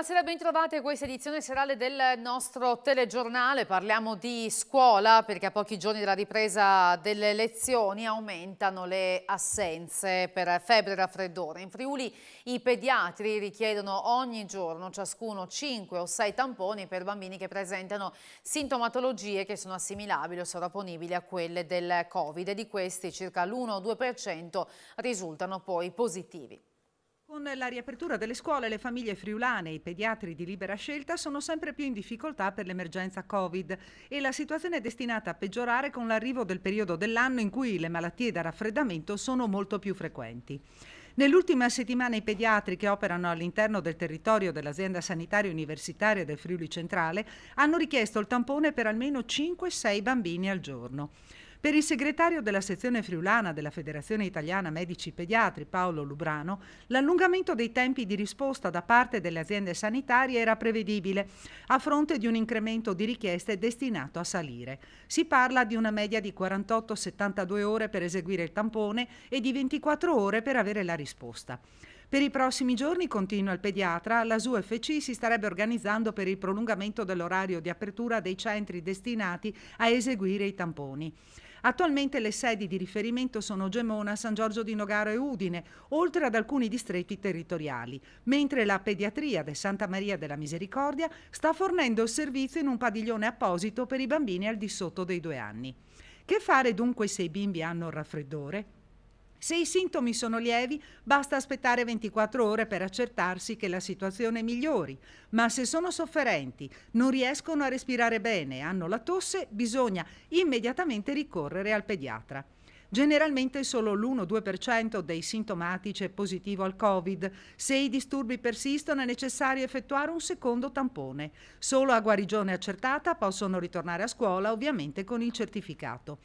Buonasera, bentrovati a questa edizione serale del nostro telegiornale. Parliamo di scuola perché a pochi giorni dalla ripresa delle lezioni aumentano le assenze per febbre e raffreddore. In Friuli i pediatri richiedono ogni giorno ciascuno 5 o 6 tamponi per bambini che presentano sintomatologie che sono assimilabili o sovrapponibili a quelle del Covid e di questi circa l'1-2% risultano poi positivi. Con la riapertura delle scuole, le famiglie friulane e i pediatri di libera scelta sono sempre più in difficoltà per l'emergenza Covid e la situazione è destinata a peggiorare con l'arrivo del periodo dell'anno in cui le malattie da raffreddamento sono molto più frequenti. Nell'ultima settimana i pediatri che operano all'interno del territorio dell'azienda sanitaria universitaria del Friuli Centrale hanno richiesto il tampone per almeno 5-6 bambini al giorno. Per il segretario della sezione friulana della Federazione Italiana Medici Pediatri, Paolo Lubrano, l'allungamento dei tempi di risposta da parte delle aziende sanitarie era prevedibile, a fronte di un incremento di richieste destinato a salire. Si parla di una media di 48-72 ore per eseguire il tampone e di 24 ore per avere la risposta. Per i prossimi giorni, continua il pediatra, la SUFC si starebbe organizzando per il prolungamento dell'orario di apertura dei centri destinati a eseguire i tamponi. Attualmente le sedi di riferimento sono Gemona, San Giorgio di Nogaro e Udine, oltre ad alcuni distretti territoriali, mentre la pediatria del Santa Maria della Misericordia sta fornendo il servizio in un padiglione apposito per i bambini al di sotto dei due anni. Che fare dunque se i bimbi hanno raffreddore? Se i sintomi sono lievi, basta aspettare 24 ore per accertarsi che la situazione migliori, ma se sono sofferenti, non riescono a respirare bene, hanno la tosse, bisogna immediatamente ricorrere al pediatra. Generalmente solo l'1-2% dei sintomatici è positivo al Covid. Se i disturbi persistono è necessario effettuare un secondo tampone. Solo a guarigione accertata possono ritornare a scuola, ovviamente con il certificato.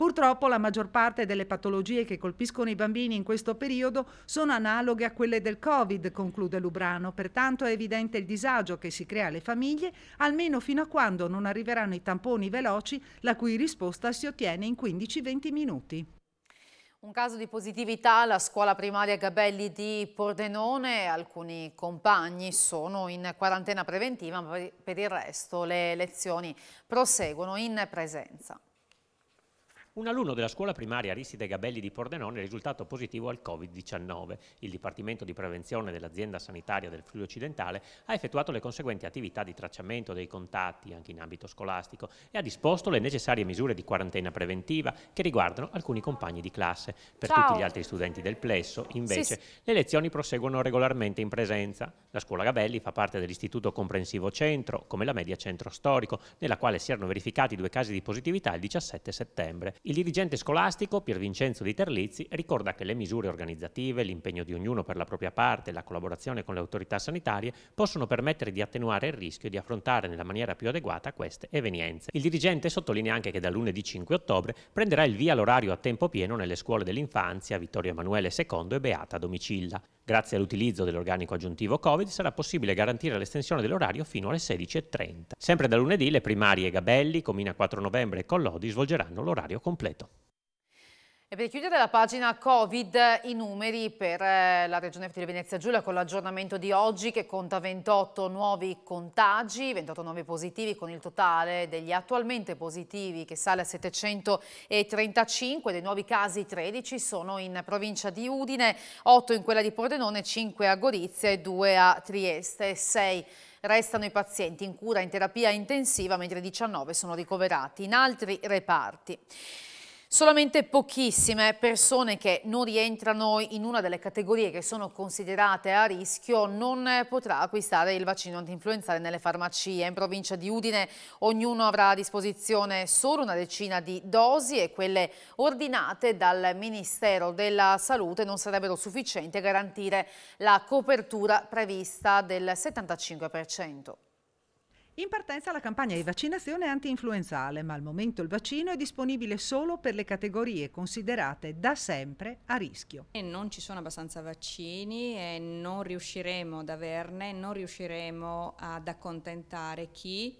Purtroppo la maggior parte delle patologie che colpiscono i bambini in questo periodo sono analoghe a quelle del Covid, conclude Lubrano, pertanto è evidente il disagio che si crea alle famiglie, almeno fino a quando non arriveranno i tamponi veloci, la cui risposta si ottiene in 15-20 minuti. Un caso di positività alla scuola primaria Gabelli di Pordenone, alcuni compagni sono in quarantena preventiva, ma per il resto le lezioni proseguono in presenza. Un alunno della scuola primaria Aristide Gabelli di Pordenone è risultato positivo al Covid-19. Il Dipartimento di Prevenzione dell'azienda sanitaria del Friuli Occidentale ha effettuato le conseguenti attività di tracciamento dei contatti anche in ambito scolastico e ha disposto le necessarie misure di quarantena preventiva che riguardano alcuni compagni di classe. Per Ciao. tutti gli altri studenti del plesso, invece, sì, sì. le lezioni proseguono regolarmente in presenza. La scuola Gabelli fa parte dell'Istituto Comprensivo Centro, come la Media Centro Storico, nella quale si erano verificati due casi di positività il 17 settembre. Il dirigente scolastico Pier Vincenzo Di Terlizzi ricorda che le misure organizzative, l'impegno di ognuno per la propria parte e la collaborazione con le autorità sanitarie possono permettere di attenuare il rischio di affrontare nella maniera più adeguata queste evenienze. Il dirigente sottolinea anche che da lunedì 5 ottobre prenderà il via l'orario a tempo pieno nelle scuole dell'infanzia Vittorio Emanuele II e Beata Domicilla. Grazie all'utilizzo dell'organico aggiuntivo Covid sarà possibile garantire l'estensione dell'orario fino alle 16.30. Sempre da lunedì le primarie Gabelli, Comina 4 novembre e Collodi svolgeranno l'orario completo completo. E per chiudere la pagina Covid, i numeri per eh, la Regione Friuli Venezia Giulia con l'aggiornamento di oggi che conta 28 nuovi contagi, 28 nuovi positivi con il totale degli attualmente positivi che sale a 735, dei nuovi casi 13 sono in provincia di Udine, 8 in quella di Pordenone, 5 a Gorizia e 2 a Trieste, 6 Restano i pazienti in cura in terapia intensiva mentre 19 sono ricoverati in altri reparti. Solamente pochissime persone che non rientrano in una delle categorie che sono considerate a rischio non potrà acquistare il vaccino antinfluenzale nelle farmacie. In provincia di Udine ognuno avrà a disposizione solo una decina di dosi e quelle ordinate dal Ministero della Salute non sarebbero sufficienti a garantire la copertura prevista del 75%. In partenza la campagna di vaccinazione anti-influenzale, ma al momento il vaccino è disponibile solo per le categorie considerate da sempre a rischio. E non ci sono abbastanza vaccini e non riusciremo ad averne, non riusciremo ad accontentare chi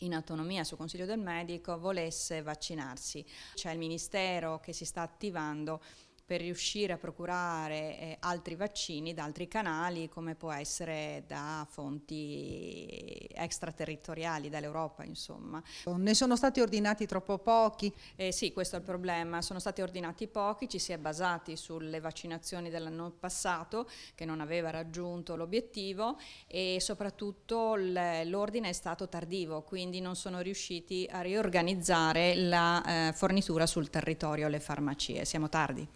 in autonomia su consiglio del medico volesse vaccinarsi. C'è il Ministero che si sta attivando per riuscire a procurare eh, altri vaccini da altri canali come può essere da fonti extraterritoriali, dall'Europa insomma. Ne sono stati ordinati troppo pochi? Eh, sì, questo è il problema, sono stati ordinati pochi, ci si è basati sulle vaccinazioni dell'anno passato che non aveva raggiunto l'obiettivo e soprattutto l'ordine è stato tardivo, quindi non sono riusciti a riorganizzare la eh, fornitura sul territorio alle farmacie, siamo tardi.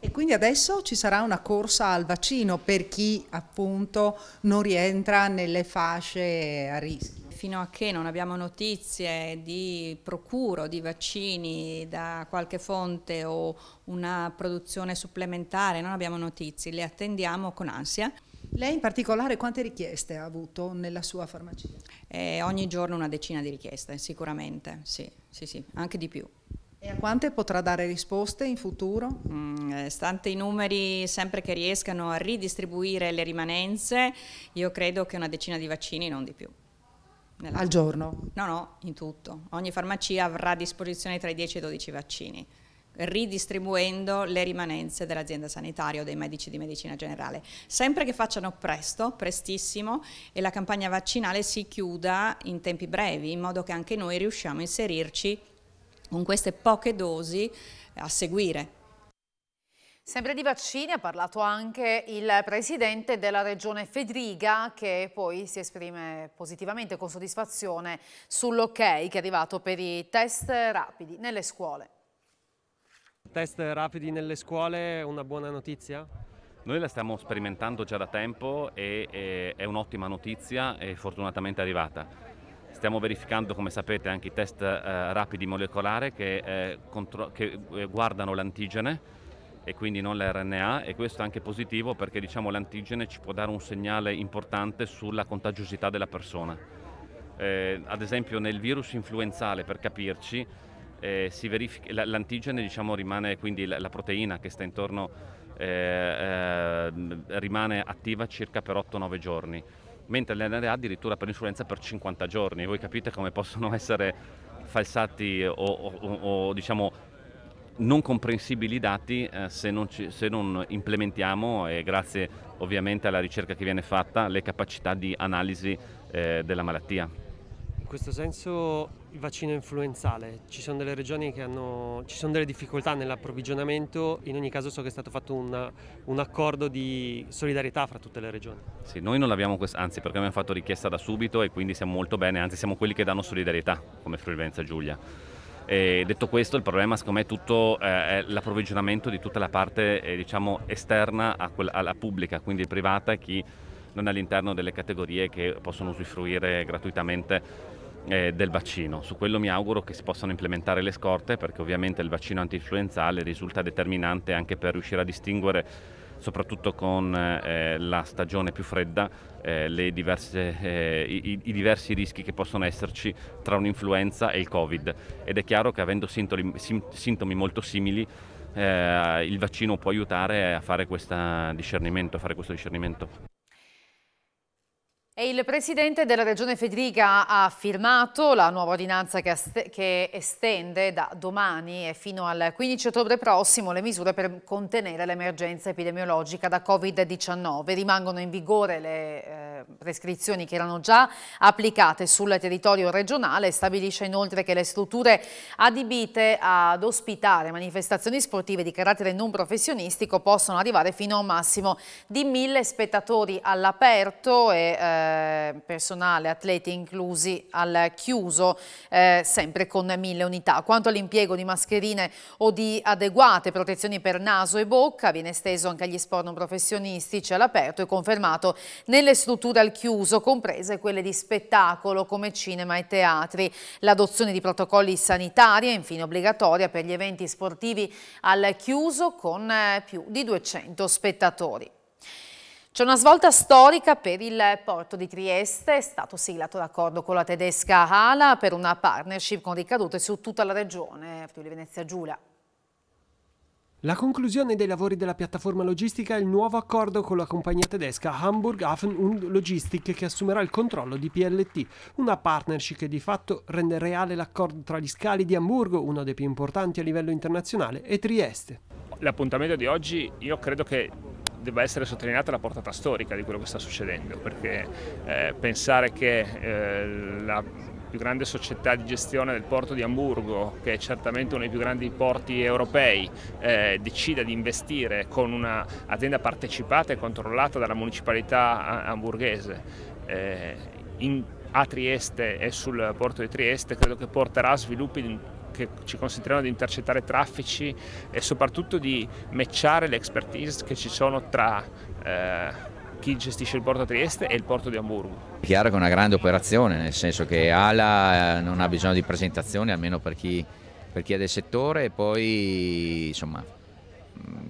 E quindi adesso ci sarà una corsa al vaccino per chi appunto non rientra nelle fasce a rischio. Fino a che non abbiamo notizie di procuro di vaccini da qualche fonte o una produzione supplementare, non abbiamo notizie, le attendiamo con ansia. Lei in particolare quante richieste ha avuto nella sua farmacia? Eh, ogni giorno una decina di richieste, sicuramente, sì, sì, sì, anche di più. E a quante potrà dare risposte in futuro? Mm, eh, stante i numeri, sempre che riescano a ridistribuire le rimanenze, io credo che una decina di vaccini, non di più. Nella... Al giorno? No, no, in tutto. Ogni farmacia avrà a disposizione tra i 10 e i 12 vaccini ridistribuendo le rimanenze dell'azienda sanitaria o dei medici di medicina generale. Sempre che facciano presto, prestissimo, e la campagna vaccinale si chiuda in tempi brevi, in modo che anche noi riusciamo a inserirci con queste poche dosi a seguire. Sempre di vaccini ha parlato anche il presidente della regione Fedriga che poi si esprime positivamente con soddisfazione sull'ok che è arrivato per i test rapidi nelle scuole. Test rapidi nelle scuole è una buona notizia? Noi la stiamo sperimentando già da tempo e, e è un'ottima notizia e fortunatamente arrivata. Stiamo verificando, come sapete, anche i test eh, rapidi molecolari che, eh, che eh, guardano l'antigene e quindi non l'RNA e questo è anche positivo perché diciamo, l'antigene ci può dare un segnale importante sulla contagiosità della persona. Eh, ad esempio nel virus influenzale, per capirci, eh, l'antigene diciamo, rimane quindi la, la, proteina che sta intorno, eh, rimane attiva circa per 8-9 giorni mentre l'NRA addirittura per l'influenza per 50 giorni. Voi capite come possono essere falsati o, o, o diciamo non comprensibili i dati eh, se, non ci, se, non implementiamo, e grazie ovviamente alla ricerca che viene fatta, le capacità di analisi eh, della malattia. In questo senso il vaccino influenzale, ci sono delle regioni che hanno, ci sono delle difficoltà nell'approvvigionamento, in ogni caso so che è stato fatto una, un accordo di solidarietà fra tutte le regioni. Sì, noi non l'abbiamo, anzi perché abbiamo fatto richiesta da subito e quindi siamo molto bene, anzi siamo quelli che danno solidarietà come Friuli Giulia. E detto questo, il problema secondo me è tutto eh, l'approvvigionamento di tutta la parte eh, diciamo, esterna quella, alla pubblica, quindi privata e chi non è all'interno delle categorie che possono usufruire gratuitamente eh, del vaccino. Su quello mi auguro che si possano implementare le scorte perché ovviamente il vaccino antinfluenzale risulta determinante anche per riuscire a distinguere soprattutto con eh, la stagione più fredda, eh, diverse, eh, i, i, diversi rischi che possono esserci tra un'influenza e il Covid. Ed è chiaro che avendo sintomi, sintomi molto simili, eh, il vaccino può aiutare a fare, discernimento, a fare questo discernimento. Il Presidente della Regione Federica ha firmato la nuova ordinanza che, che, estende da domani e fino al 15 ottobre prossimo le misure per contenere l'emergenza epidemiologica da Covid-19. Rimangono in vigore le eh, prescrizioni che erano già applicate sul territorio regionale stabilisce inoltre che le strutture adibite ad ospitare manifestazioni sportive di carattere non professionistico possono arrivare fino a un massimo di mille spettatori all'aperto e eh, eh, personale, atleti inclusi al chiuso, eh, sempre con mille unità. Quanto all'impiego di mascherine o di adeguate protezioni per naso e bocca, viene esteso anche agli sport non professionistici all'aperto e confermato nelle strutture al chiuso, comprese quelle di spettacolo come cinema e teatri. L'adozione di protocolli sanitari è infine obbligatoria per gli eventi sportivi al chiuso con eh, più di 200 spettatori. C'è una svolta storica per il porto di Trieste, è stato siglato l'accordo con la tedesca Hala per una partnership con ricadute su tutta la regione Friuli Venezia Giulia. La conclusione dei lavori della piattaforma logistica è il nuovo accordo con la compagnia tedesca Hamburg Hafen und Logistik che assumerà il controllo di PLT, una partnership che di fatto rende reale l'accordo tra gli scali di Hamburgo, uno dei più importanti a livello internazionale, e Trieste. l'appuntamento di oggi io credo che debba essere sottolineata la portata storica di quello che sta succedendo, perché eh, pensare che eh, la più grande società di gestione del porto di Hamburgo, che è certamente uno dei più grandi porti europei, eh, decida di investire con un'azienda partecipata e controllata dalla municipalità hamburghese eh, in, a Trieste e sul porto di Trieste, credo che porterà a sviluppi che ci consentiranno di intercettare traffici e soprattutto di matchare le expertise che ci sono tra eh, chi gestisce il porto a Trieste e il porto di Hamburgo. È chiaro che è una grande operazione, nel senso che ALA eh, non ha bisogno di presentazioni, almeno per chi, per chi è del settore, e poi insomma,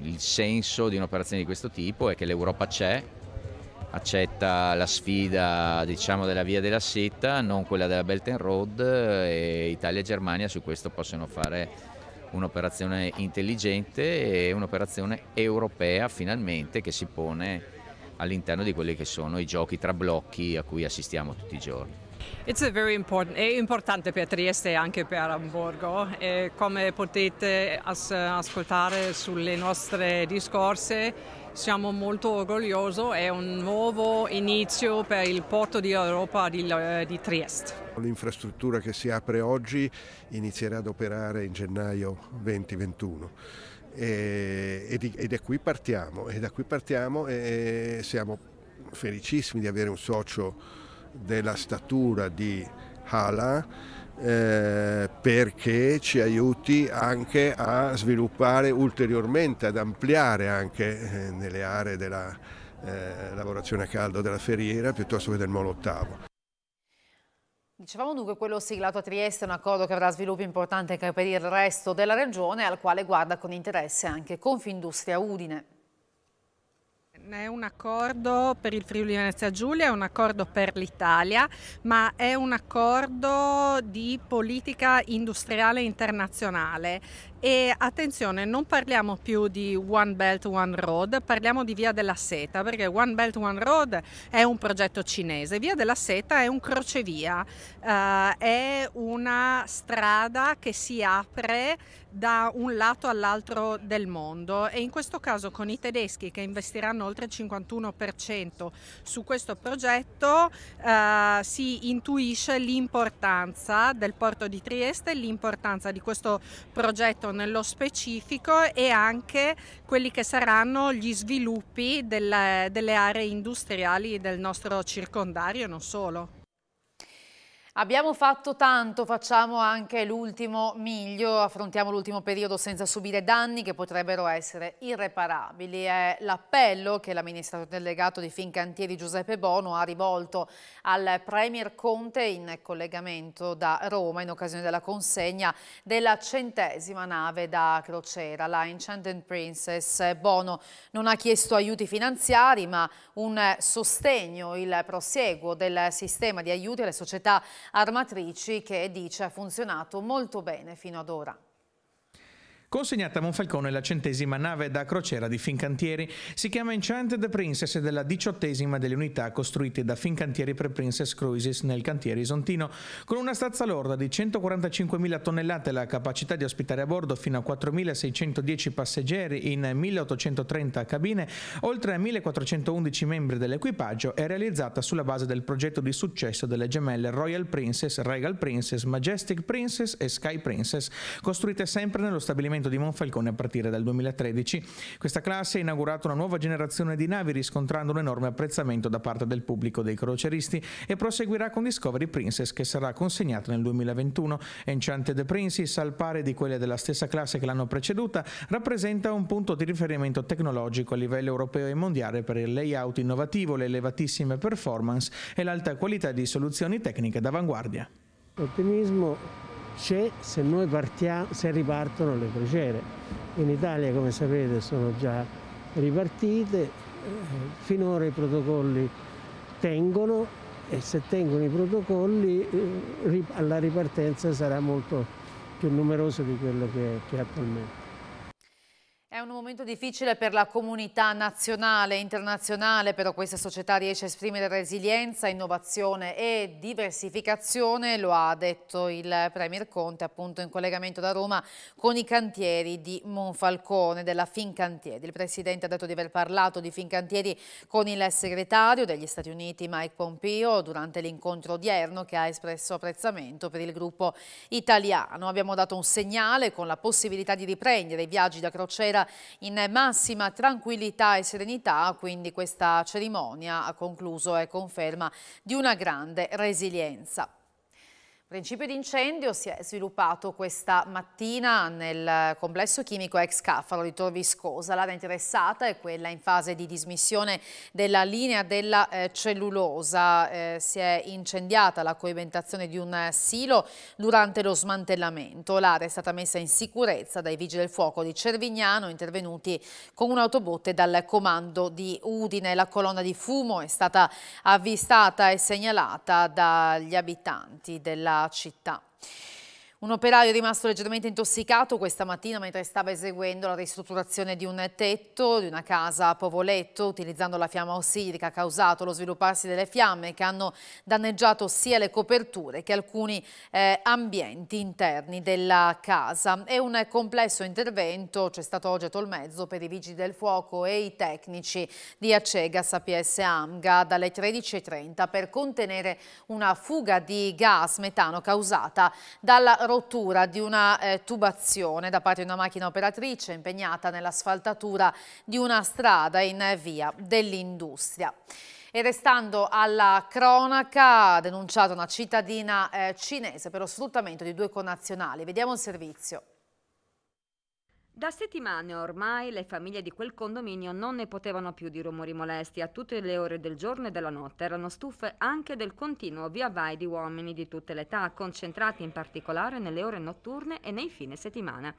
il senso di un'operazione di questo tipo è che l'Europa c'è, accetta la sfida diciamo, della via della seta, non quella della Belt and Road e Italia e Germania su questo possono fare un'operazione intelligente e un'operazione europea finalmente che si pone all'interno di quelli che sono i giochi tra blocchi a cui assistiamo tutti i giorni. Important, è importante per Trieste e anche per Hamburgo e come potete as ascoltare sulle nostre discorse siamo molto orgogliosi, è un nuovo inizio per il porto di Europa di, di Trieste. L'infrastruttura che si apre oggi inizierà ad operare in gennaio 2021 e, e, da qui partiamo e da qui partiamo e siamo felicissimi di avere un socio della statura di Hala eh, perché ci aiuti anche a sviluppare ulteriormente, ad ampliare anche eh, nelle aree della eh, lavorazione a caldo della ferriera piuttosto che del molo ottavo. Dicevamo dunque quello siglato a Trieste un accordo che avrà sviluppi importanti anche per il resto della regione al quale guarda con interesse anche Confindustria Udine. È un accordo per il Friuli Venezia Giulia, è un accordo per l'Italia, ma è un accordo di politica industriale internazionale. E attenzione, non parliamo più di One Belt One Road, parliamo di Via della Seta, perché One Belt One Road è un progetto cinese, Via della Seta è un crocevia, uh, è una strada che si apre da un lato all'altro del mondo e in questo caso con i tedeschi che investiranno oltre il 51% su questo progetto uh, si intuisce l'importanza del porto di Trieste, l'importanza di questo progetto nello specifico e anche quelli che saranno gli sviluppi delle, delle aree industriali del nostro circondario e non solo. Abbiamo fatto tanto, facciamo anche l'ultimo miglio, affrontiamo l'ultimo periodo senza subire danni che potrebbero essere irreparabili. È l'appello che l'amministratore delegato di Fincantieri Giuseppe Bono ha rivolto al Premier Conte in collegamento da Roma in occasione della consegna della centesima nave da crociera, la Enchanted Princess. Bono non ha chiesto aiuti finanziari ma un sostegno, il prosieguo del sistema di aiuti alle società armatrici che dice ha funzionato molto bene fino ad ora. Consegnata a Monfalcone la centesima nave da crociera di Fincantieri, si chiama Enchanted Princess ed è la diciottesima delle unità costruite da Fincantieri per Princess Cruises nel cantiere isontino. Con una stazza lorda di 145.000 tonnellate e la capacità di ospitare a bordo fino a 4.610 passeggeri in 1.830 cabine, oltre a 1.411 membri dell'equipaggio, è realizzata sulla base del progetto di successo delle gemelle Royal Princess, Regal Princess, Majestic Princess e Sky Princess, costruite sempre nello stabilimento di Monfalcone a partire dal 2013. Questa classe ha inaugurato una nuova generazione di navi riscontrando un enorme apprezzamento da parte del pubblico dei croceristi e proseguirà con Discovery Princess che sarà consegnata nel 2021. Enchanted Princess, al pari di quelle della stessa classe che l'hanno preceduta, rappresenta un punto di riferimento tecnologico a livello europeo e mondiale per il layout innovativo, le elevatissime performance e l'alta qualità di soluzioni tecniche d'avanguardia. Ottimismo c'è se noi partiamo, se ripartono le crociere. In Italia, come sapete, sono già ripartite, eh, finora i protocolli tengono e se tengono i protocolli eh, la ripartenza sarà molto più numerosa di quello che è attualmente. Difficile per la comunità nazionale e internazionale, però questa società riesce a esprimere resilienza, innovazione e diversificazione, lo ha detto il Premier Conte appunto in collegamento da Roma con i cantieri di Monfalcone della Fincantieri. Il Presidente ha detto di aver parlato di Fincantieri con il segretario degli Stati Uniti Mike Pompeo durante l'incontro odierno che ha espresso apprezzamento per il gruppo italiano. Abbiamo dato un segnale con la possibilità di riprendere i viaggi da crociera in massima tranquillità e serenità, quindi questa cerimonia ha concluso e conferma di una grande resilienza. Principio di incendio si è sviluppato questa mattina nel complesso chimico ex Caffaro di Tor Viscosa. L'area interessata è quella in fase di dismissione della linea della eh, cellulosa. Eh, si è incendiata la coibentazione di un silo durante lo smantellamento. L'area è stata messa in sicurezza dai vigili del fuoco di Cervignano intervenuti con un'autobotte dal comando di Udine. La colonna di fumo è stata avvistata e segnalata dagli abitanti della città. Un operaio è rimasto leggermente intossicato questa mattina mentre stava eseguendo la ristrutturazione di un tetto di una casa a Povoletto utilizzando la fiamma ossirica ha causato lo svilupparsi delle fiamme che hanno danneggiato sia le coperture che alcuni eh, ambienti interni della casa. È un complesso intervento, c'è stato oggi a Tolmezzo per i vigili del fuoco e i tecnici di Acegas APS Amga dalle 13.30 per contenere una fuga di gas metano causata dalla rottura di una eh, tubazione da parte di una macchina operatrice impegnata nell'asfaltatura di una strada in via dell'industria. E restando alla cronaca, ha denunciato una cittadina eh, cinese per lo sfruttamento di due connazionali. Vediamo il servizio. Da settimane ormai le famiglie di quel condominio non ne potevano più di rumori molesti a tutte le ore del giorno e della notte. Erano stufe anche del continuo via vai di uomini di tutte le età, concentrati in particolare nelle ore notturne e nei fine settimana.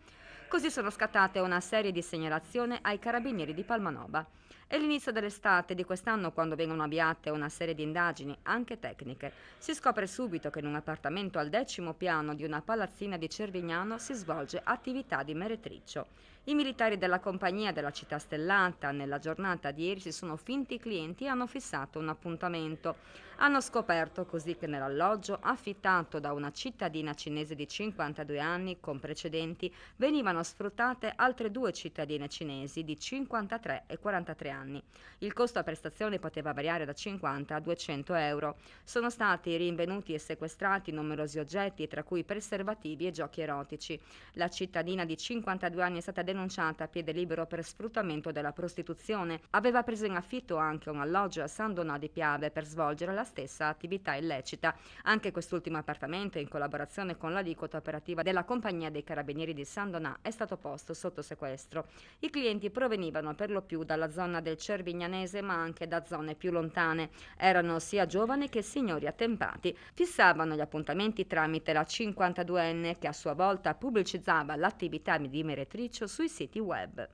Così sono scattate una serie di segnalazioni ai carabinieri di Palmanova. È l'inizio dell'estate di quest'anno quando vengono avviate una serie di indagini, anche tecniche. Si scopre subito che in un appartamento al decimo piano di una palazzina di Cervignano si svolge attività di meretriccio. I militari della compagnia della città stellata nella giornata di ieri si sono finti clienti e hanno fissato un appuntamento. Hanno scoperto così che nell'alloggio affittato da una cittadina cinese di 52 anni con precedenti venivano sfruttate altre due cittadine cinesi di 53 e 43 anni. Il costo a prestazione poteva variare da 50 a 200 euro. Sono stati rinvenuti e sequestrati numerosi oggetti tra cui preservativi e giochi erotici. La cittadina di 52 anni è stata denunciata denunciata a piede libero per sfruttamento della prostituzione. Aveva preso in affitto anche un alloggio a San Donà di Piave per svolgere la stessa attività illecita. Anche quest'ultimo appartamento, in collaborazione con l'aliquota operativa della compagnia dei carabinieri di San Donà, è stato posto sotto sequestro. I clienti provenivano per lo più dalla zona del Cervignanese, ma anche da zone più lontane. Erano sia giovani che signori attempati. Fissavano gli appuntamenti tramite la 52enne che a sua volta pubblicizzava l'attività di meretricio sui siti web.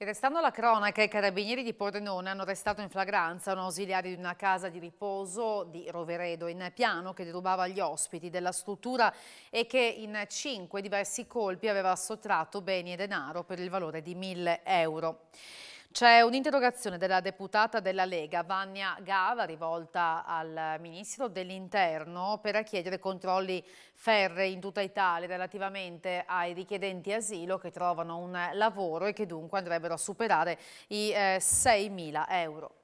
E restando alla cronaca, i carabinieri di Pordenone hanno arrestato in flagranza un ausiliario di una casa di riposo di Roveredo in piano che derubava gli ospiti della struttura e che in cinque diversi colpi aveva sottratto beni e denaro per il valore di 1000 euro. C'è un'interrogazione della deputata della Lega, Vania Gava, rivolta al Ministro dell'Interno per chiedere controlli ferrei in tutta Italia relativamente ai richiedenti asilo che trovano un lavoro e che dunque andrebbero a superare i eh, 6.000 euro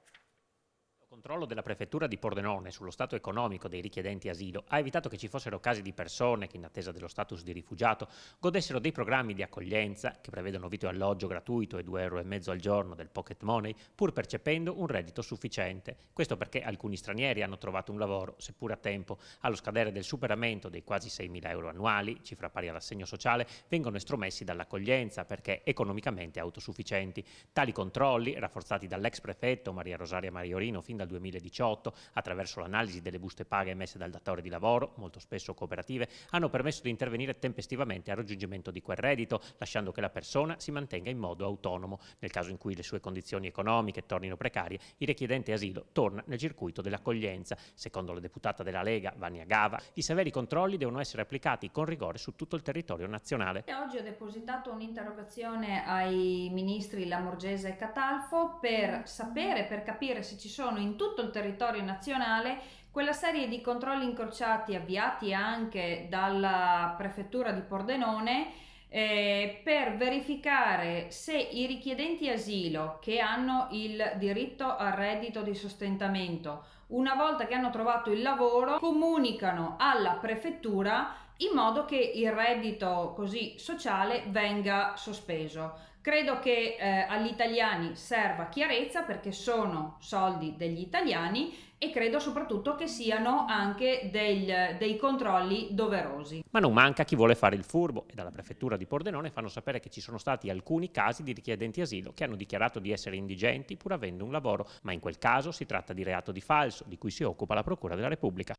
controllo della prefettura di Pordenone sullo stato economico dei richiedenti asilo ha evitato che ci fossero casi di persone che in attesa dello status di rifugiato godessero dei programmi di accoglienza che prevedono vitto e alloggio gratuito e 2,5 euro al giorno del pocket money pur percependo un reddito sufficiente. Questo perché alcuni stranieri hanno trovato un lavoro, seppur a tempo, allo scadere del superamento dei quasi 6.000 euro annuali, cifra pari all'assegno sociale, vengono estromessi dall'accoglienza perché economicamente autosufficienti. Tali controlli, rafforzati dall'ex prefetto Maria Rosaria Mariorino fin dal 2018, attraverso l'analisi delle buste paga emesse dal datore di lavoro, molto spesso cooperative, hanno permesso di intervenire tempestivamente al raggiungimento di quel reddito, lasciando che la persona si mantenga in modo autonomo. Nel caso in cui le sue condizioni economiche tornino precarie, il richiedente asilo torna nel circuito dell'accoglienza. Secondo la deputata della Lega, Vania Gava, i severi controlli devono essere applicati con rigore su tutto il territorio nazionale. Oggi ho depositato un'interrogazione ai ministri Lamorgese e Catalfo per sapere, per capire se ci sono in tutto il territorio nazionale quella serie di controlli incrociati avviati anche dalla prefettura di Pordenone eh, per verificare se i richiedenti asilo che hanno il diritto al reddito di sostentamento, una volta che hanno trovato il lavoro, comunicano alla prefettura in modo che il reddito così sociale venga sospeso. Credo che eh, agli italiani serva chiarezza perché sono soldi degli italiani e credo soprattutto che siano anche degli, dei controlli doverosi. Ma non manca chi vuole fare il furbo e dalla prefettura di Pordenone fanno sapere che ci sono stati alcuni casi di richiedenti asilo che hanno dichiarato di essere indigenti pur avendo un lavoro, ma in quel caso si tratta di reato di falso di cui si occupa la Procura della Repubblica.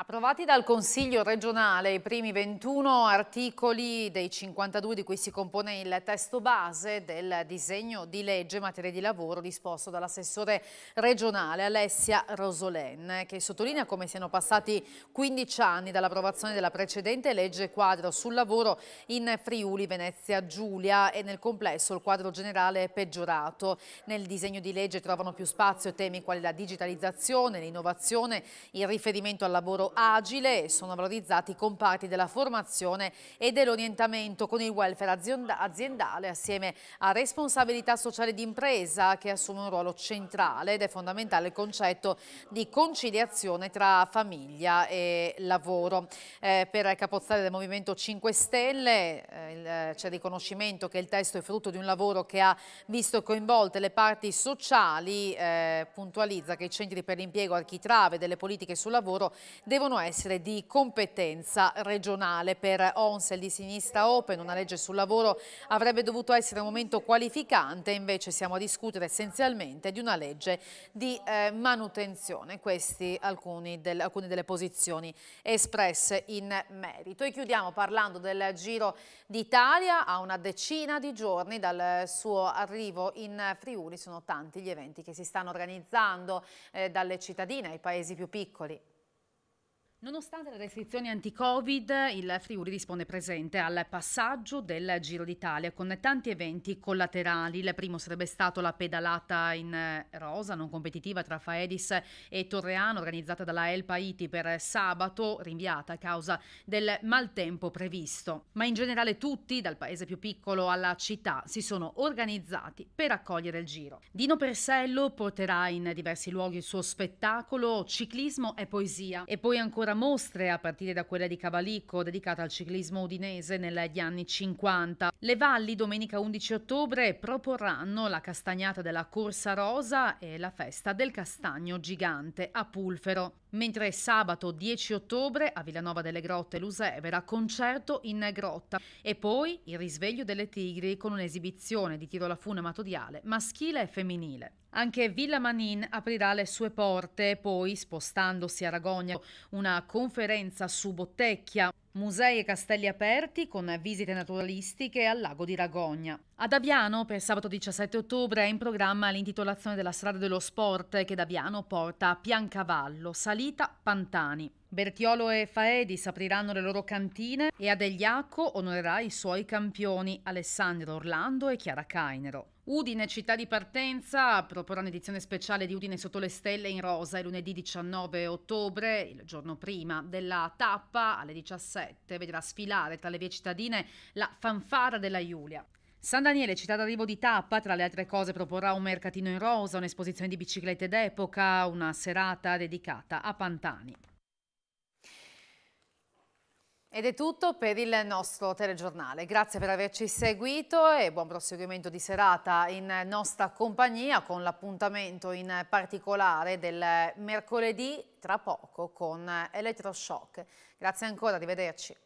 Approvati dal Consiglio regionale i primi 21 articoli dei 52 di cui si compone il testo base del disegno di legge in materia di lavoro disposto dall'assessore regionale Alessia Rosolen, che sottolinea come siano passati 15 anni dall'approvazione della precedente legge quadro sul lavoro in Friuli, Venezia, Giulia e nel complesso il quadro generale è peggiorato. Nel disegno di legge trovano più spazio temi quali la digitalizzazione, l'innovazione, il riferimento al lavoro agile e sono valorizzati i comparti della formazione e dell'orientamento con il welfare aziendale assieme a responsabilità sociale d'impresa che assume un ruolo centrale ed è fondamentale il concetto di conciliazione tra famiglia e lavoro. Eh, per Capozzale del Movimento 5 Stelle eh, c'è il riconoscimento che il testo è frutto di un lavoro che ha visto coinvolte le parti sociali, eh, puntualizza che i centri per l'impiego architrave delle politiche sul lavoro devono essere di competenza regionale. Per Onsel di Sinistra Open una legge sul lavoro avrebbe dovuto essere un momento qualificante, invece siamo a discutere essenzialmente di una legge di eh, manutenzione. Queste alcune delle posizioni espresse in merito. E chiudiamo parlando del Giro d'Italia. A una decina di giorni dal suo arrivo in Friuli sono tanti gli eventi che si stanno organizzando eh, dalle cittadine ai paesi più piccoli. Nonostante le restrizioni anti-Covid, il Friuli risponde presente al passaggio del Giro d'Italia con tanti eventi collaterali. Il primo sarebbe stato la pedalata in rosa non competitiva tra Faedis e Torreano organizzata dalla El Paiti per sabato, rinviata a causa del maltempo previsto. Ma in generale tutti, dal paese più piccolo alla città, si sono organizzati per accogliere il Giro. Dino Persello porterà in diversi luoghi il suo spettacolo Ciclismo e Poesia e poi ancora ancora mostre, a partire da quella di Cavalicco, dedicata al ciclismo udinese negli anni 50. Le Valli, domenica 11 ottobre, proporranno la castagnata della Corsa Rosa e la festa del castagno gigante a Pulfero. Mentre sabato 10 ottobre a Villanova delle Grotte Lusevera concerto in grotta e poi il risveglio delle tigri con un'esibizione di tiro alla fune amatoriale maschile e femminile. Anche Villa Manin aprirà le sue porte, poi spostandosi a Ragogna una conferenza su Bottecchia, musei e castelli aperti con visite naturalistiche al lago di Ragogna. Ad Aviano per sabato 17 ottobre è in programma l'intitolazione della strada dello sport che da Aviano porta a Piancavallo, salita Pantani. Bertiolo e Faedis apriranno le loro cantine e Adegliacco onorerà i suoi campioni Alessandro Orlando e Chiara Cainero. Udine, città di partenza, proporrà un'edizione speciale di Udine sotto le stelle in rosa il lunedì 19 ottobre, il giorno prima della tappa, alle 17, vedrà sfilare tra le vie cittadine la fanfara della Iulia. San Daniele, città d'arrivo di tappa, tra le altre cose proporrà un mercatino in rosa, un'esposizione di biciclette d'epoca, una serata dedicata a Pantani. Ed è tutto per il nostro telegiornale. Grazie per averci seguito e buon proseguimento di serata in nostra compagnia con l'appuntamento in particolare del mercoledì tra poco con Elettroshock. Grazie ancora, arrivederci.